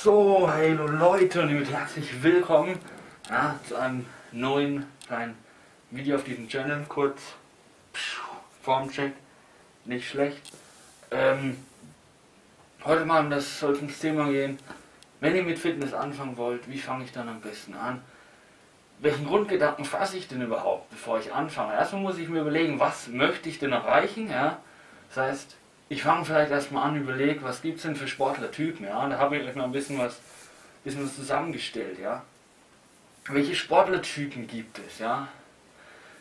So, hallo Leute und damit herzlich willkommen ja, zu einem neuen kleinen Video auf diesem Channel. Kurz Formcheck, nicht schlecht. Ähm, heute mal um das Thema gehen. Wenn ihr mit Fitness anfangen wollt, wie fange ich dann am besten an? Welchen Grundgedanken fasse ich denn überhaupt, bevor ich anfange? Erstmal muss ich mir überlegen, was möchte ich denn erreichen? Ja? Das heißt, ich fange vielleicht erstmal an, überlege, was gibt es denn für Sportlertypen, ja, da habe ich euch mal ein bisschen was, bisschen zusammengestellt, ja. Welche Sportlertypen gibt es, ja?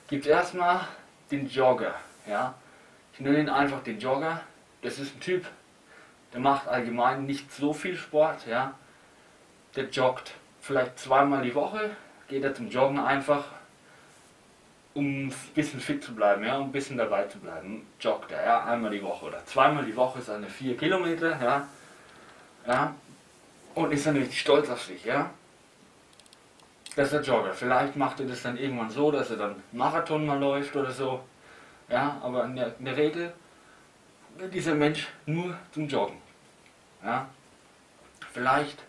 Gibt erstmal den Jogger, ja. Ich nenne ihn einfach den Jogger. Das ist ein Typ, der macht allgemein nicht so viel Sport, ja. Der joggt vielleicht zweimal die Woche, geht er zum Joggen einfach, um ein bisschen fit zu bleiben, ja, um ein bisschen dabei zu bleiben, joggt er, ja, einmal die Woche oder zweimal die Woche seine vier Kilometer, ja, ja, und ist dann richtig stolz auf sich, ja. Das ist der Jogger. Vielleicht macht er das dann irgendwann so, dass er dann Marathon mal läuft oder so, ja, aber in der, in der Regel geht dieser Mensch nur zum Joggen, ja. Vielleicht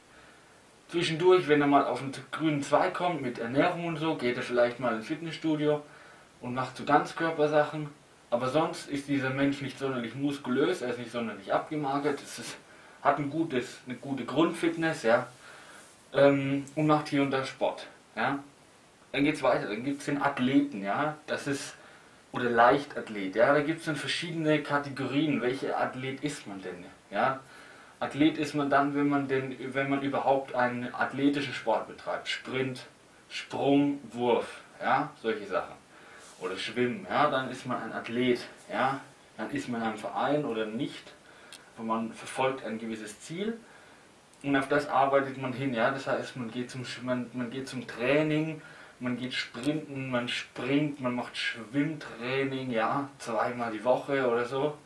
zwischendurch, wenn er mal auf den grünen Zweig kommt mit Ernährung und so, geht er vielleicht mal ins Fitnessstudio und macht so Ganzkörpersachen. Aber sonst ist dieser Mensch nicht sonderlich muskulös, er ist nicht sonderlich abgemagert, es ist, hat ein gutes, eine gute Grundfitness, ja, ähm, und macht hier und da Sport, ja. Dann geht es weiter, dann gibt es den Athleten, ja, das ist, oder Leichtathlet, ja, da gibt es dann verschiedene Kategorien, welcher Athlet ist man denn, ja. Athlet ist man dann, wenn man, denn, wenn man überhaupt einen athletischen Sport betreibt, Sprint, Sprung, Wurf, ja, solche Sachen oder Schwimmen, ja, dann ist man ein Athlet, ja, dann ist man ein Verein oder nicht, und man verfolgt ein gewisses Ziel und auf das arbeitet man hin, ja, das heißt, man geht zum, man, man geht zum Training, man geht sprinten, man springt, man macht Schwimmtraining, ja, zweimal die Woche oder so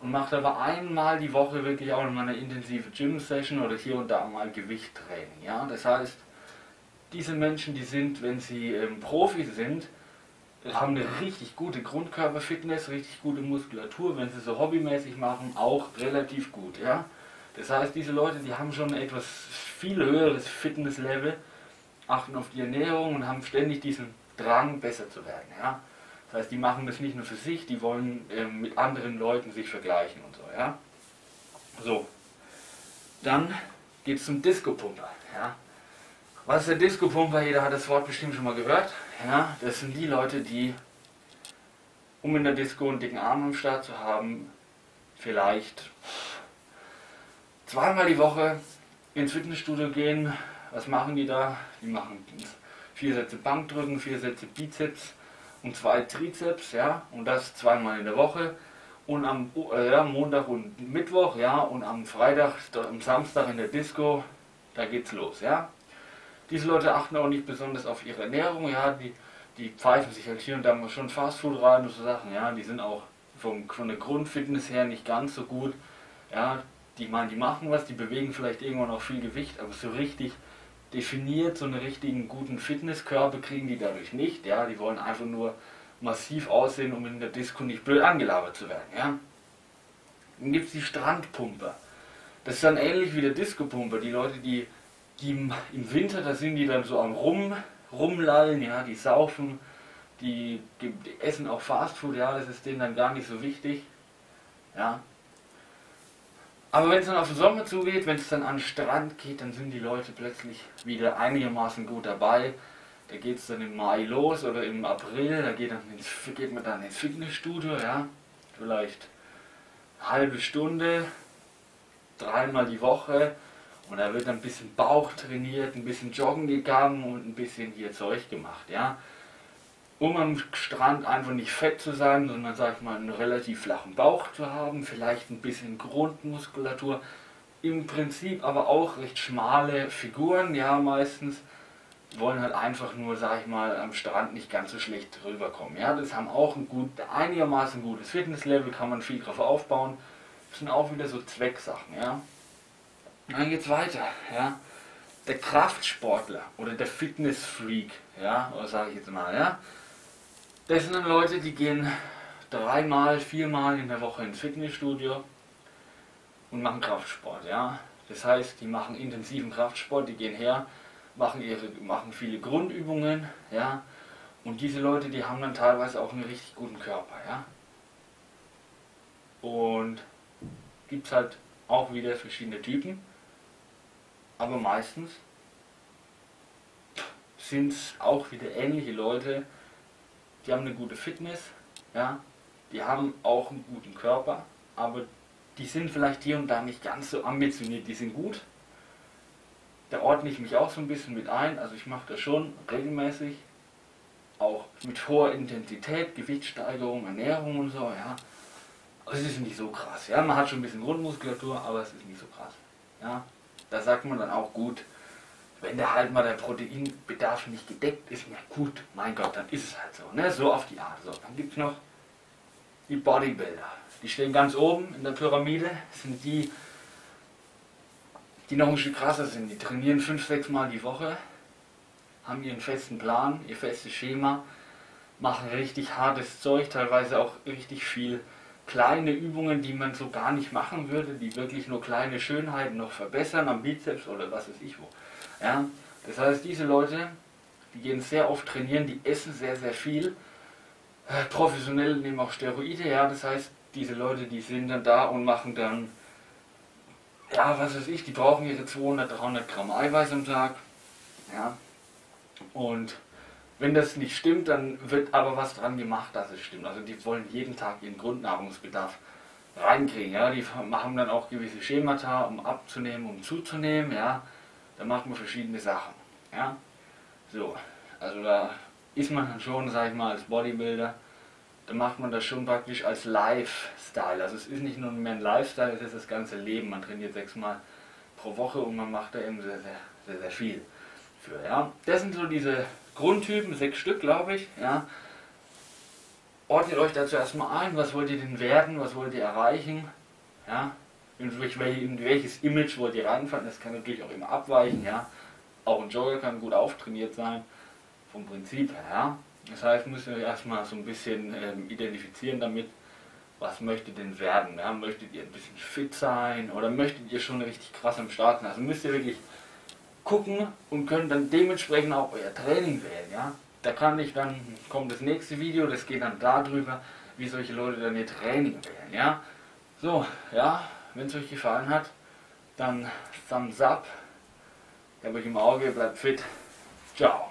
und macht aber einmal die Woche wirklich auch mal eine intensive Gym-Session oder hier und da mal Gewichttraining, ja, das heißt, diese Menschen, die sind, wenn sie ähm, Profi sind, haben eine richtig gute Grundkörperfitness, richtig gute Muskulatur, wenn sie so hobbymäßig machen, auch relativ gut. Ja? Das heißt, diese Leute, die haben schon ein etwas viel höheres Fitnesslevel, achten auf die Ernährung und haben ständig diesen Drang, besser zu werden. Ja? Das heißt, die machen das nicht nur für sich, die wollen ähm, mit anderen Leuten sich vergleichen und so. Ja? So, dann geht es zum Disco-Pumper. Ja? Was ist der Disco-Pumper? Jeder hat das Wort bestimmt schon mal gehört. Ja, das sind die Leute, die, um in der Disco einen dicken Arm am Start zu haben, vielleicht zweimal die Woche ins Fitnessstudio gehen. Was machen die da? Die machen vier Sätze Bankdrücken, vier Sätze Bizeps und zwei Trizeps, ja, und das zweimal in der Woche. Und am äh, ja, Montag und Mittwoch, ja, und am Freitag, am Samstag in der Disco, da geht's los, ja. Diese Leute achten auch nicht besonders auf ihre Ernährung, ja, die, die pfeifen sich halt hier und da schon Fastfood rein und so Sachen, ja, die sind auch vom, von der Grundfitness her nicht ganz so gut, ja, die meinen, die machen was, die bewegen vielleicht irgendwann auch viel Gewicht, aber so richtig definiert, so einen richtigen guten Fitnesskörper kriegen die dadurch nicht, ja, die wollen einfach nur massiv aussehen, um in der Disco nicht blöd angelabert zu werden, ja. Dann gibt es die Strandpumper. Das ist dann ähnlich wie der Disco-Pumper, die Leute, die die im, Winter, da sind die dann so am Rum, Rumlallen, ja, die saufen, die, die, die, essen auch Fastfood, ja, das ist denen dann gar nicht so wichtig. Ja. Aber wenn es dann auf den Sommer zugeht, wenn es dann an den Strand geht, dann sind die Leute plötzlich wieder einigermaßen gut dabei. Da geht es dann im Mai los oder im April, da geht, dann ins, geht man dann ins Fitnessstudio, ja, vielleicht eine halbe Stunde, dreimal die Woche und da wird ein bisschen Bauch trainiert, ein bisschen joggen gegangen und ein bisschen hier Zeug gemacht, ja. Um am Strand einfach nicht fett zu sein, sondern sag ich mal einen relativ flachen Bauch zu haben, vielleicht ein bisschen Grundmuskulatur. Im Prinzip aber auch recht schmale Figuren, ja meistens wollen halt einfach nur, sag ich mal, am Strand nicht ganz so schlecht rüberkommen. Ja, das haben auch ein gut, einigermaßen gutes Fitnesslevel, kann man viel drauf aufbauen. Das sind auch wieder so Zwecksachen, ja. Dann geht's weiter, ja. Der Kraftsportler oder der Fitnessfreak, ja, oder sage ich jetzt mal, ja. Das sind dann Leute, die gehen dreimal, viermal in der Woche ins Fitnessstudio und machen Kraftsport, ja. Das heißt, die machen intensiven Kraftsport, die gehen her, machen, ihre, machen viele Grundübungen, ja. Und diese Leute, die haben dann teilweise auch einen richtig guten Körper, ja. Und gibt es halt auch wieder verschiedene Typen. Aber meistens sind es auch wieder ähnliche Leute, die haben eine gute Fitness, ja, die haben auch einen guten Körper, aber die sind vielleicht hier und da nicht ganz so ambitioniert, die sind gut. Da ordne ich mich auch so ein bisschen mit ein, also ich mache das schon regelmäßig, auch mit hoher Intensität, Gewichtssteigerung, Ernährung und so, ja. es ist nicht so krass, ja, man hat schon ein bisschen Grundmuskulatur, aber es ist nicht so krass, ja. Da sagt man dann auch gut, wenn der halt mal der Proteinbedarf nicht gedeckt ist, na gut, mein Gott, dann ist es halt so, ne? So auf die Art. So, dann gibt es noch die Bodybuilder. Die stehen ganz oben in der Pyramide, sind die, die noch ein Stück krasser sind. Die trainieren fünf, sechs Mal die Woche, haben ihren festen Plan, ihr festes Schema, machen richtig hartes Zeug, teilweise auch richtig viel kleine Übungen, die man so gar nicht machen würde, die wirklich nur kleine Schönheiten noch verbessern am Bizeps oder was weiß ich wo. Ja? Das heißt, diese Leute, die gehen sehr oft trainieren, die essen sehr, sehr viel. Äh, professionell nehmen auch Steroide, ja, das heißt, diese Leute, die sind dann da und machen dann, ja, was weiß ich, die brauchen ihre 200, 300 Gramm Eiweiß am Tag, ja, und wenn das nicht stimmt, dann wird aber was dran gemacht, dass es stimmt. Also die wollen jeden Tag ihren Grundnahrungsbedarf reinkriegen. Ja? Die machen dann auch gewisse Schemata, um abzunehmen, um zuzunehmen. Ja? Da macht man verschiedene Sachen. Ja? So, also da ist man dann schon, sag ich mal, als Bodybuilder, da macht man das schon praktisch als Lifestyle. Also es ist nicht nur mehr ein Lifestyle, es ist das ganze Leben. Man trainiert sechsmal pro Woche und man macht da eben sehr, sehr, sehr, sehr viel für. Ja? Das sind so diese Grundtypen, sechs Stück, glaube ich. Ja. Ordnet euch dazu erstmal ein, was wollt ihr denn werden, was wollt ihr erreichen, ja. In, welches Image wollt ihr reinfallen, das kann natürlich auch immer abweichen, ja. Auch ein Jogger kann gut auftrainiert sein, vom Prinzip her, ja. Das heißt, müsst ihr euch erstmal so ein bisschen ähm, identifizieren damit, was möchtet ihr denn werden? Ja? Möchtet ihr ein bisschen fit sein oder möchtet ihr schon richtig krass am Start sein? Also müsst ihr wirklich gucken und können dann dementsprechend auch euer Training wählen. Ja? Da kann ich dann, kommt das nächste Video, das geht dann darüber, wie solche Leute dann ihr Training wählen. Ja? So, ja, wenn es euch gefallen hat, dann Thumbs up. Ich habe euch im Auge, bleibt fit. Ciao.